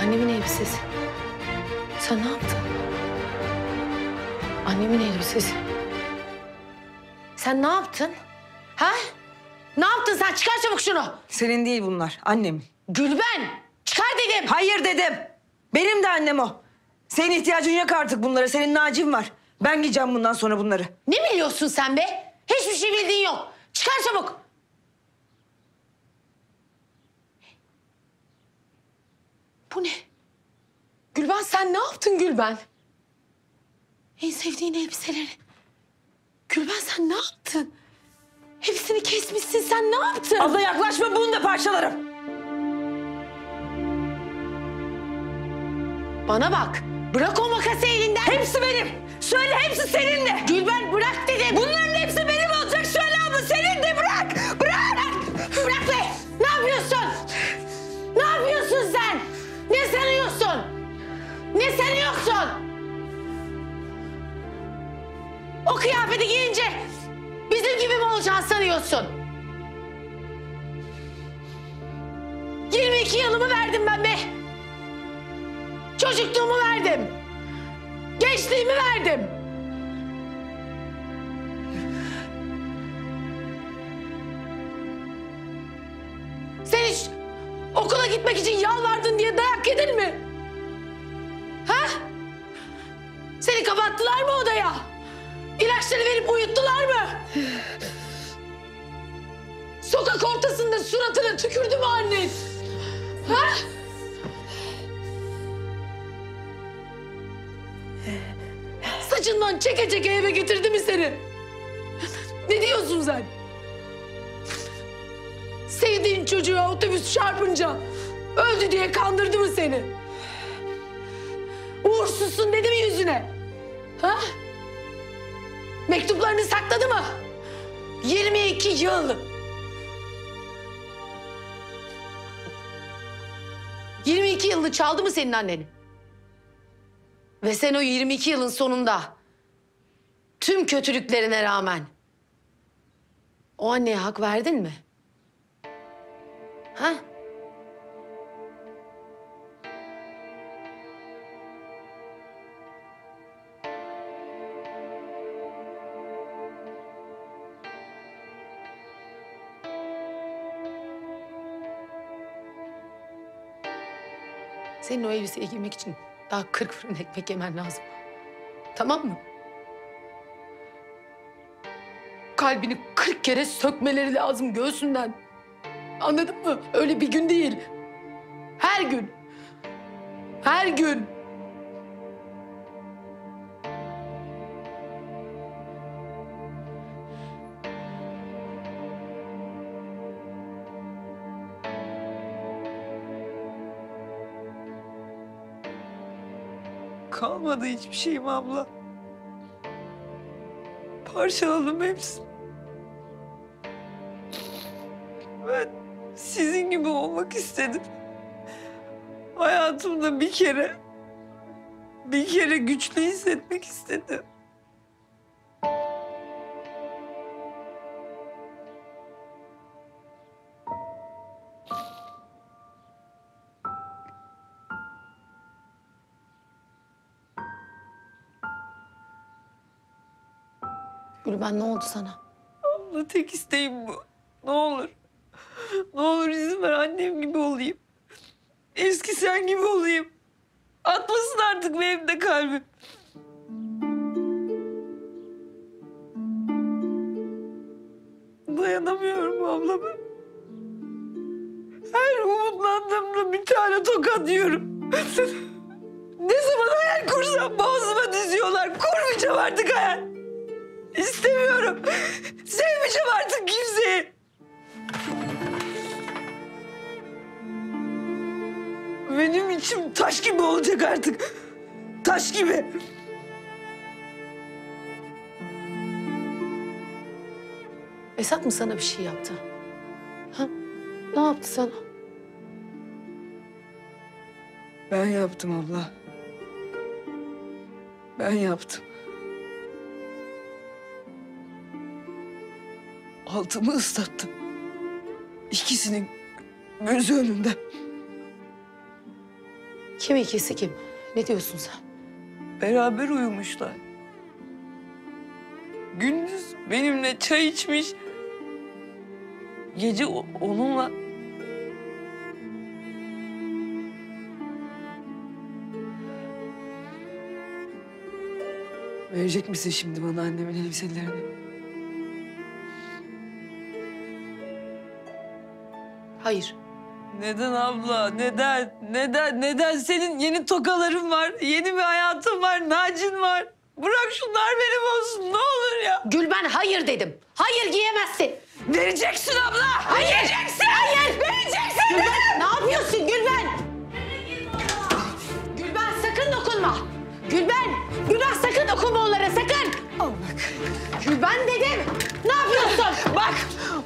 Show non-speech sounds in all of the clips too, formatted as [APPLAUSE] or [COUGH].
Annemin elbisesi. Sen ne yaptın? Annemin elbisesi. Sen ne yaptın? Ha? Ne yaptın sen? Çıkar çabuk şunu. Senin değil bunlar, annemin. Gülben, çıkar dedim. Hayır dedim. Benim de annem o. Senin ihtiyacın yok artık bunlara. Senin Naci'm var. Ben giyeceğim bundan sonra bunları. Ne biliyorsun sen be? Hiçbir şey bildiğin yok. Çıkar çabuk. Bu ne? Gülben sen ne yaptın Gülben? En sevdiğin elbiseleri. Gülben sen ne yaptın? Hepsini kesmişsin sen ne yaptın? Abla yaklaşma bunu da parçalarım. Bana bak. Bırak o makası elinden. Hepsi benim. Söyle hepsi seninle. Gülben bırak dedim. Bunların hepsi benim olacak. Söyle abla senin kıyafeti giyince bizim gibi mi olacaksın sanıyorsun? 22 yılımı verdim ben be. Çocukluğumu verdim. Gençliğimi verdim. Sen hiç okula gitmek için yalvardın diye dayak yedin mi? Ha? Seni kapattılar mı odaya? İlaçları verip uyuttular mı? Sokak ortasında suratına tükürdü mü annen? Ha? Saçından çeke çeke eve getirdi mi seni? Ne diyorsun sen? Sevdiğin çocuğa otobüs çarpınca öldü diye kandırdı mı seni? Uğursuzsun dedi mi yüzüne? Ha? Mektuplarını sakladı mı? 22 yıl. 22 yılını çaldı mı senin anneni? Ve sen o 22 yılın sonunda tüm kötülüklerine rağmen o anneye hak verdin mi? Ha? Senin o elbiseyi giymek için daha 40 fırın ekmek yemen lazım. Tamam mı? Kalbini 40 kere sökmeleri lazım göğsünden. Anladın mı? Öyle bir gün değil. Her gün. Her gün. Kalmadı hiçbir şeyim abla. Parçaladım hepsini. Ben sizin gibi olmak istedim. Hayatımda bir kere, bir kere güçlü hissetmek istedim. Gülben ne oldu sana? Abla tek isteğim bu. Ne olur. Ne olur izin ver annem gibi olayım. Eski sen gibi olayım. Atmasın artık benim de kalbim. Dayanamıyorum abla ben. Her umutlandığımda bir tane tokat yiyorum. [LAUGHS] ne zaman hayal kursam boğazıma diziyorlar. Kurmayacağım artık hayal. İstemiyorum. Sevmeyeceğim artık kimseyi. Benim içim taş gibi olacak artık. Taş gibi. Esat mı sana bir şey yaptı? Ha? Ne yaptı sana? Ben yaptım abla. Ben yaptım. Altımı ıslattım. İkisinin gözü önünde. Kim ikisi kim? Ne diyorsun sen? Beraber uyumuşlar. gündüz benimle çay içmiş. Gece onunla... Verecek misin şimdi bana annemin elbiselerini? Hayır. Neden abla? Neden? Neden? Neden? Senin yeni tokaların var. Yeni bir hayatın var. Nacin var. Bırak şunlar benim olsun. Ne olur ya. Gülben hayır dedim. Hayır giyemezsin. Vereceksin abla. Hayır. Vereceksin. Hayır. Vereceksin. Gülben ne yapıyorsun Gülben? Gülben sakın dokunma. Gülben. Gülben sakın dokunma onlara sakın. Allah. Gülben dedim. Ne yapıyorsun? Bak.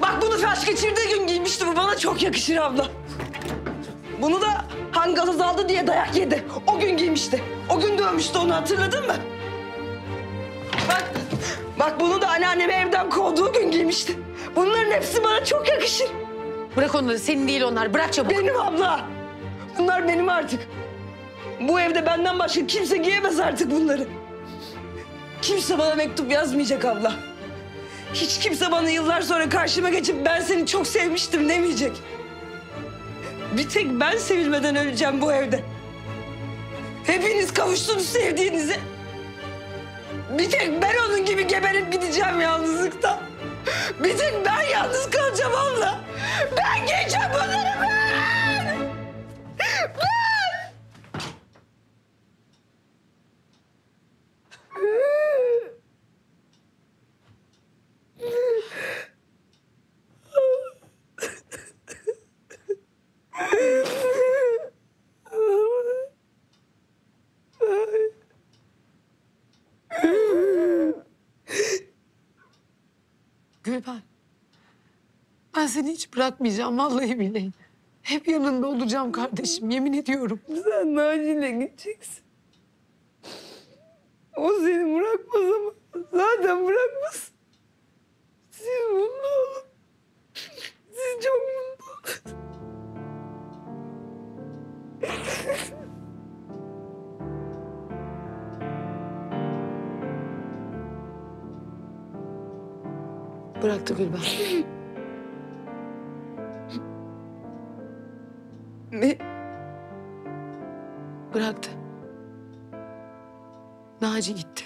Bak bunu felç geçirdiği gün çok yakışır abla. Bunu da Hangazoz aldı diye dayak yedi. O gün giymişti. O gün dövmüştü onu hatırladın mı? Bak. Bak bunu da anneannemi evden kovduğu gün giymişti. Bunların hepsi bana çok yakışır. Bırak onları senin değil onlar. Bırak çabuk. Benim abla. Bunlar benim artık. Bu evde benden başka kimse giyemez artık bunları. Kimse bana mektup yazmayacak abla. Hiç kimse bana yıllar sonra karşıma geçip ben seni çok sevmiştim demeyecek. Bir tek ben sevilmeden öleceğim bu evde. Hepiniz kavuştunuz sevdiğinize. Bir tek ben onun gibi geberip gideceğim yalnızlıkta. Bir tek ben yalnız kalacağım abla. Ben geçeceğim bunları ben. Gülben. Ben seni hiç bırakmayacağım vallahi billahi. Hep yanında olacağım kardeşim yemin ediyorum. Sen Naci'yle gideceksin. O seni bırakmaz ama zaten bırakmaz. Siz mutlu olun. Siz çok mutlu olun. Bıraktı Gülben. Ne? Bıraktı. Naci gitti.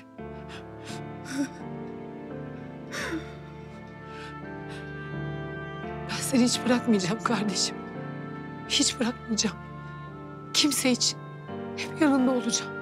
Ben seni hiç bırakmayacağım kardeşim. Hiç bırakmayacağım. Kimse için. Hep yanında olacağım.